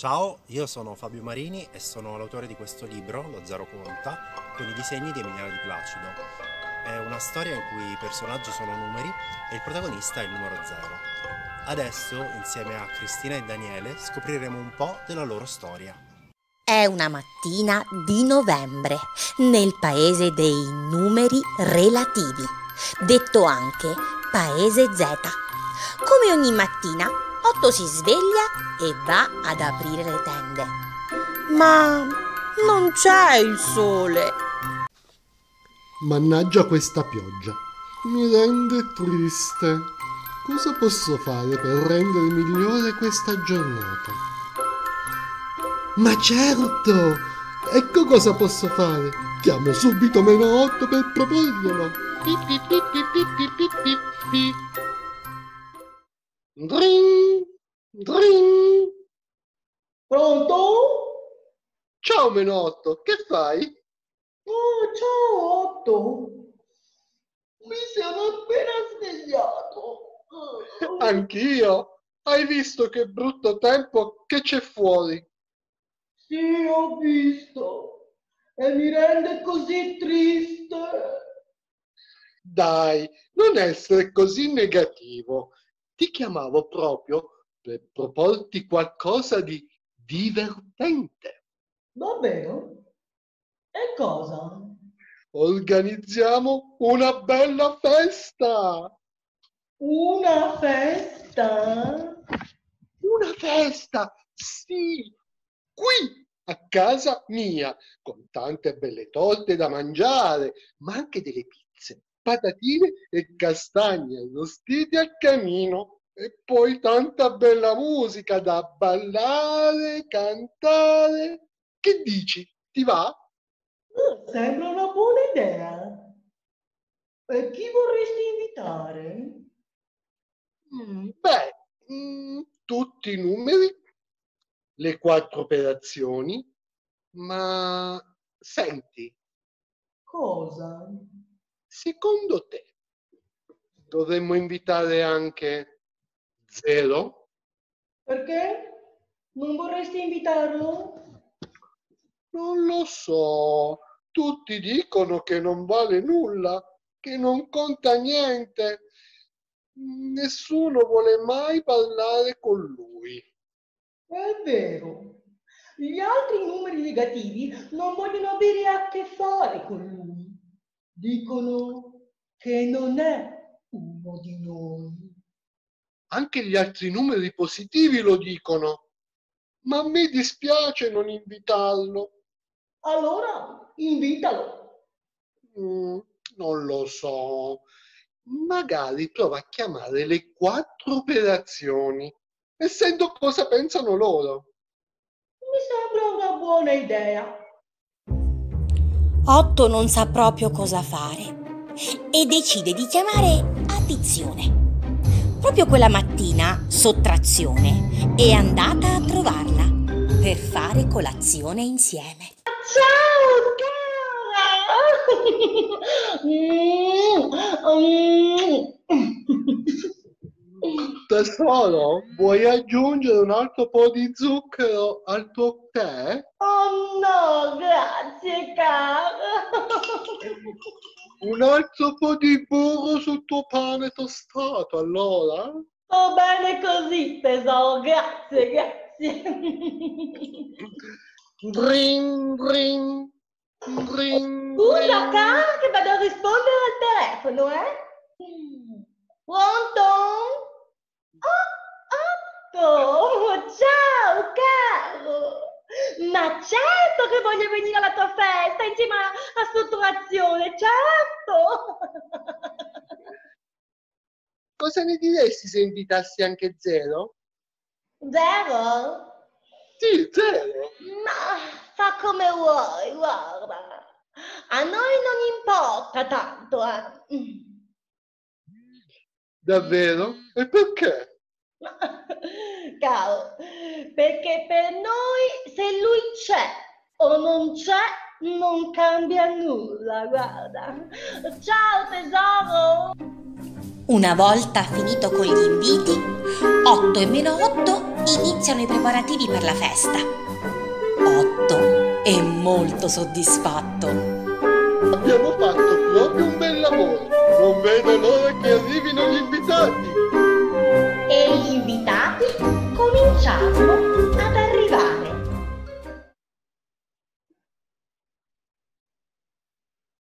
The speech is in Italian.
Ciao, io sono Fabio Marini e sono l'autore di questo libro, Lo Zero Conta, con i disegni di Emiliano Di Placido. È una storia in cui i personaggi sono numeri e il protagonista è il numero zero. Adesso, insieme a Cristina e Daniele, scopriremo un po' della loro storia. È una mattina di novembre, nel paese dei numeri relativi, detto anche Paese Z. Come ogni mattina, Otto si sveglia e va ad aprire le tende. Ma non c'è il sole. Mannaggia questa pioggia. Mi rende triste. Cosa posso fare per rendere migliore questa giornata? Ma certo! Ecco cosa posso fare. Chiamo subito meno 8 per proporglielo. Pi, pi, pi, pi, pi, pi, pi, pi, pi. Dring, dring. Pronto? Ciao Menotto, che fai? Oh, ciao Otto. Mi sono appena svegliato. Anch'io. Hai visto che brutto tempo che c'è fuori? Sì, ho visto. E mi rende così triste. Dai, non essere così negativo. Ti chiamavo proprio per proporti qualcosa di divertente. Davvero? E cosa? Organizziamo una bella festa! Una festa? Una festa, sì, qui a casa mia, con tante belle torte da mangiare, ma anche delle pizze, patatine e castagne arrostite al camino. E poi tanta bella musica da ballare, cantare. Che dici? Ti va? Mm, Sembra una buona idea. E chi vorresti invitare? Mm, beh, mm, tutti i numeri, le quattro operazioni, ma senti, Cosa? Secondo te dovremmo invitare anche zero? Perché? Non vorresti invitarlo? Non lo so, tutti dicono che non vale nulla, che non conta niente. Nessuno vuole mai parlare con lui. È vero. Gli altri numeri negativi non vogliono avere a che fare con lui. Dicono che non è uno di noi. Anche gli altri numeri positivi lo dicono, ma a me dispiace non invitarlo. Allora invitalo. Mm, non lo so. Magari prova a chiamare le quattro operazioni e sento cosa pensano loro. Mi sembra una buona idea. Otto non sa proprio cosa fare e decide di chiamare addizione. Proprio quella mattina, sottrazione, è andata a trovarla per fare colazione insieme. Ciao cara! Tesoro, vuoi aggiungere un altro po' di zucchero al tuo tè? Oh no, grazie cara! Un altro po' di burro sul tuo pane tostato, allora? Sto bene così, tesoro, grazie, grazie. Dring, dring, dring, Scusa, cara, che vado a rispondere al telefono, eh? Pronto? Ma certo che voglio venire alla tua festa insieme a, a Sotturazione, certo! Cosa ne diresti se invitassi anche Zero? Zero? Sì, Zero. Ma fa come vuoi, guarda. A noi non importa tanto, eh. Davvero? E perché? Caro, perché per noi se lui c'è o non c'è non cambia nulla, guarda. Ciao tesoro! Una volta finito con gli inviti, 8 e meno 8 iniziano i preparativi per la festa. Otto è molto soddisfatto. Abbiamo fatto proprio un bel lavoro. Non vedo l'ora che arrivino gli invitati. あ。